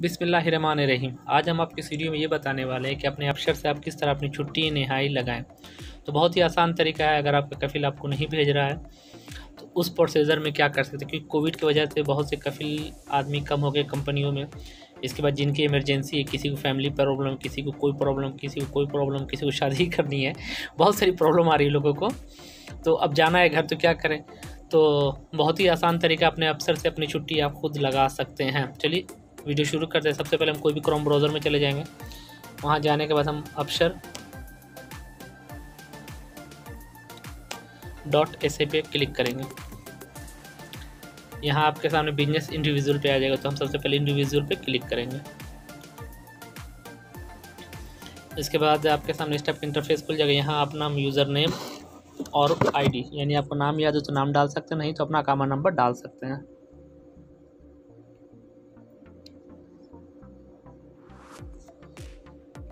रहीम आज हम आपके वीडियो में ये बताने वाले हैं कि अपने अफसर से आप किस तरह अपनी छुट्टी नहाई लगाएँ। तो बहुत ही आसान तरीका है, अगर आपका कफिल आपको नहीं भेज रहा है तो उस प्रोसीजर में क्या कर सकते हैं? क्योंकि कोविड की वजह से बहुत से कफिल आदमी कम हो गए कंपनियों में। इसके बाद जिनकी इमरजेंसी है, किसी को फैमिली प्रॉब्लम, किसी को कोई प्रॉब्लम, किसी को कोई प्रॉब्लम, किसी को शादी करनी है, बहुत सारी प्रॉब्लम आ रही है लोगों को। तो अब जाना है घर तो क्या करें? तो बहुत ही आसान तरीका अपने अफसर से अपनी छुट्टी आप खुद लगा सकते हैं। चलिए वीडियो शुरू करते हैं। सबसे पहले हम कोई भी क्रोम ब्राउज़र में चले जाएँगे। वहाँ जाने के बाद हम अफसर डॉट एस पे क्लिक करेंगे। यहाँ आपके सामने बिज़नेस इंडिविजुअल पे आ जाएगा तो हम सबसे पहले इंडिविजुअल पे क्लिक करेंगे। इसके बाद आपके सामने स्टेप इंटरफेस खुल जाएगा। यहाँ अपना यूज़र नेम और आईडी यानी आपको नाम याद हो तो नाम डाल सकते हैं, नहीं तो अपना कामा नंबर डाल सकते हैं।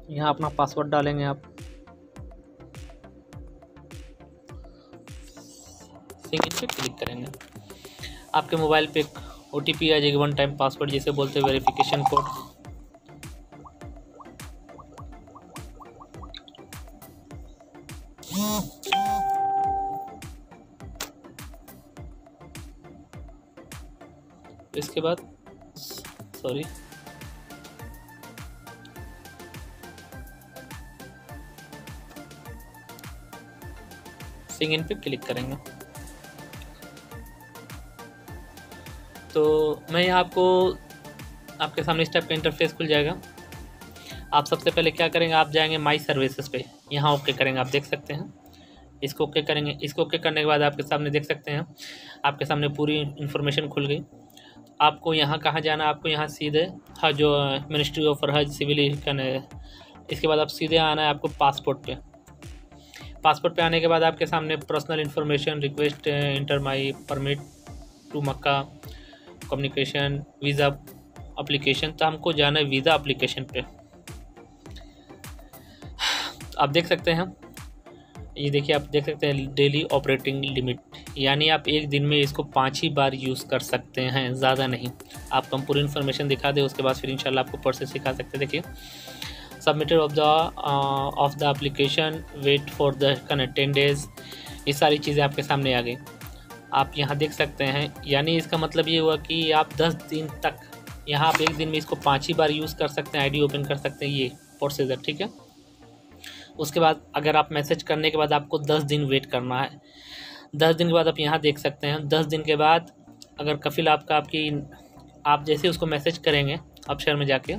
यहाँ अपना पासवर्ड डालेंगे आप। पे क्लिक करेंगे। आपके मोबाइल पे ओ टी पी आ जाएगी वन टाइम पासवर्ड जिसे बोलते हैं वेरिफिकेशन कोड इसके बाद सॉरी सिंग इन पे क्लिक करेंगे। तो मैं यहाँ आपको, आपके सामने इस टाइप का इंटरफेस खुल जाएगा। आप सबसे पहले क्या करेंगे, आप जाएँगे माई सर्विसेज़ पे। यहाँ ओके करेंगे, आप देख सकते हैं। इसको ओके करेंगे, इसको ओके करने के बाद आपके सामने देख सकते हैं। आपके सामने पूरी इन्फॉर्मेशन खुल गई। आपको यहाँ कहाँ जाना आपको यहाँ सीधे हज जो मिनिस्ट्री ऑफ़ हज सिविल इसके बाद आप सीधे आना है आपको पासपोर्ट पे। पासपोर्ट पे आने के बाद आपके सामने personal information request enter my permit to Mecca communication visa application तो हमको जाना है वीज़ा अप्लीकेशन पे। आप देख सकते हैं, ये देखिए, आप देख सकते हैं डेली ऑपरेटिंग लिमिट यानी आप एक दिन में इसको पाँच ही बार यूज़ कर सकते हैं, ज़्यादा नहीं। आप हम पूरी इन्फॉर्मेशन दिखा दें, उसके बाद फिर इंशाल्लाह आपको प्रोसेस सिखा सकते हैं। देखिए submitted of the of the application wait for the connect ten days ये सारी चीज़ें आपके सामने आ गई। आप यहाँ देख सकते हैं, यानी इसका मतलब ये हुआ कि आप दस दिन तक, यहाँ आप एक दिन में इसको पाँच ही बार यूज़ कर सकते हैं आईडी ओपन कर सकते हैं, ये प्रोसीजर ठीक है? उसके बाद अगर आप मैसेज करने के बाद आपको दस दिन वेट करना है, दस दिन के बाद आप यहाँ देख सकते हैं, दस दिन के बाद अगर कफिल आपका आपकी, आप जैसे उसको मैसेज करेंगे अक्षर में जाके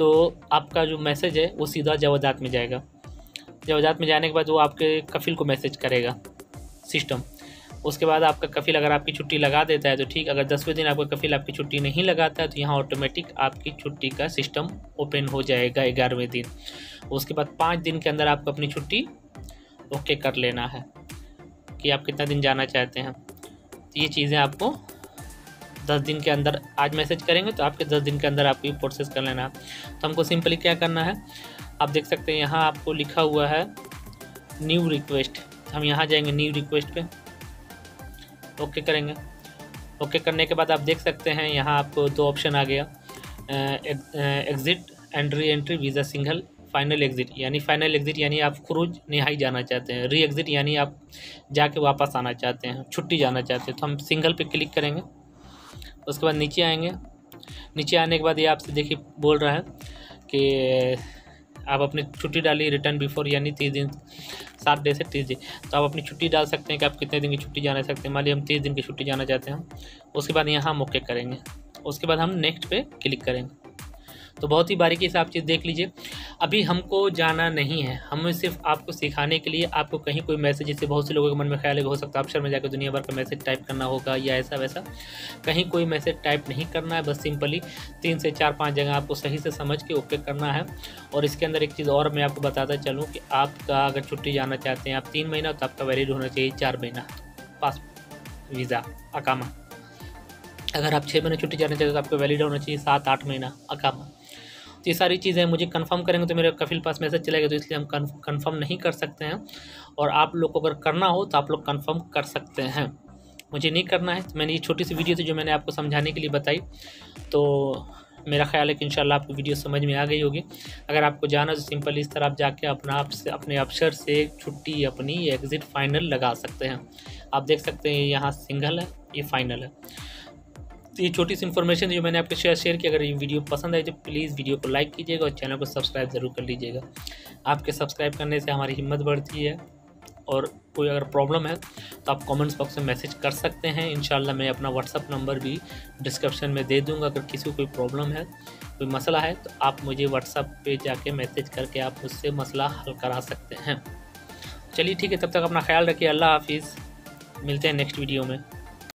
तो आपका जो मैसेज है, वो सीधा जवाजात में जाएगा। जवाजात में जाने के बाद वो आपके कफिल को मैसेज करेगा सिस्टम उसके बाद आपका कफिल अगर आपकी छुट्टी लगा देता है तो ठीक, अगर दसवें दिन आपका कफिल आपकी छुट्टी नहीं लगाता है तो यहाँ ऑटोमेटिक आपकी छुट्टी का सिस्टम ओपन हो जाएगा ग्यारहवें दिन। उसके बाद पाँच दिन के अंदर आपको अपनी छुट्टी ओके कर लेना है कि आप कितना दिन जाना चाहते हैं। तो ये चीज़ें आपको दस दिन के अंदर आज मैसेज करेंगे तो आपके दस दिन के अंदर आपको ये प्रोसेस कर लेना। है तो हमको सिंपली क्या करना है? आप देख सकते हैं, यहाँ आपको लिखा हुआ है न्यू रिक्वेस्ट हम यहाँ जाएँगे न्यू रिक्वेस्ट पे। ओके करेंगे। ओके करने के बाद आप देख सकते हैं, यहाँ आपको दो ऑप्शन आ गया। Exit and re entry visa single final exit यानी फाइनल एग्ज़िट यानी आप क्रूज निहाई जाना चाहते हैं। री एग्ज़िट यानी आप जाके वापस आना चाहते हैं, छुट्टी जाना चाहते हैं। तो हम सिंगल पे क्लिक करेंगे। उसके बाद नीचे आएँगे। नीचे आने के बाद ये आपसे देखिए बोल रहा है कि आप अपनी छुट्टी डालिए रिटर्न बिफोर, यानी तीस दिन, सात डे से तीस दिन। तो आप अपनी छुट्टी डाल सकते हैं कि आप कितने दिन की छुट्टी जाना सकते हैं। मान लीजिए हम तीस दिन की छुट्टी जाना चाहते हैं उसके बाद यहाँ हम ओके करेंगे। उसके बाद हम नेक्स्ट पे क्लिक करेंगे। तो बहुत ही बारीकी से आप चीज़ देख लीजिए। अभी हमको जाना नहीं है। हमें सिर्फ़ आपको सिखाने के लिए आपको कहीं कोई मैसेज जिससे बहुत से लोगों के मन में ख्याल है सकता है अक्षर में जाकर दुनिया भर का मैसेज टाइप करना होगा या ऐसा वैसा। कहीं कोई मैसेज टाइप नहीं करना है, बस सिंपली तीन से चार पाँच जगह आपको सही से समझ के ओके करना है। और इसके अंदर एक चीज़ और मैं आपको बताता चलूँ कि आपका अगर छुट्टी जाना चाहते हैं, आप तीन महीना तो आपका वैलिड होना चाहिए, चार महीना। पास वीज़ा अकामा। अगर आप छः महीने छुट्टी जाना चाहते हैं तो आपको वैलिड होना चाहिए सात आठ महीना, अकामा। तो ये सारी चीज़ें मुझे कंफर्म करेंगे तो मेरे कफिल पास मैसेज चलेगा तो इसलिए हम कंफर्म नहीं कर सकते हैं। और आप लोग को अगर करना हो तो आप लोग कंफर्म कर सकते हैं। मुझे नहीं करना है तो मैंने ये छोटी सी वीडियो थी जो मैंने आपको समझाने के लिए बताई। तो मेरा ख्याल है कि इंशाल्लाह आपको वीडियो समझ में आ गई होगी। अगर आपको जाना तो सिंपल इस तरह आप जाके अपना आप से, अपने अफसर से छुट्टी अपनी एग्ज़िट फाइनल लगा सकते हैं। आप देख सकते हैं यहाँ सिंगल है, ये फाइनल है। तो ये छोटी सी इन्फॉर्मेशन जो मैंने आपके शेयर शेयर की, अगर ये वीडियो पसंद आई तो प्लीज़ वीडियो को लाइक कीजिएगा और चैनल को सब्सक्राइब ज़रूर कर लीजिएगा। आपके सब्सक्राइब करने से हमारी हिम्मत बढ़ती है और कोई अगर प्रॉब्लम है तो आप कमेंट्स बॉक्स में मैसेज कर सकते हैं। इन मैं अपना व्हाट्सअप नंबर भी डिस्क्रिप्शन में दे दूँगा। अगर किसी को कोई प्रॉब्लम है, कोई मसला है तो आप मुझे व्हाट्सअप पे जाके मैसेज करके आप मुझसे मसला हल करा सकते हैं। चलिए ठीक है, तब तक अपना ख्याल रखिए। अल्लाह हाफिज़। मिलते हैं नेक्स्ट वीडियो में।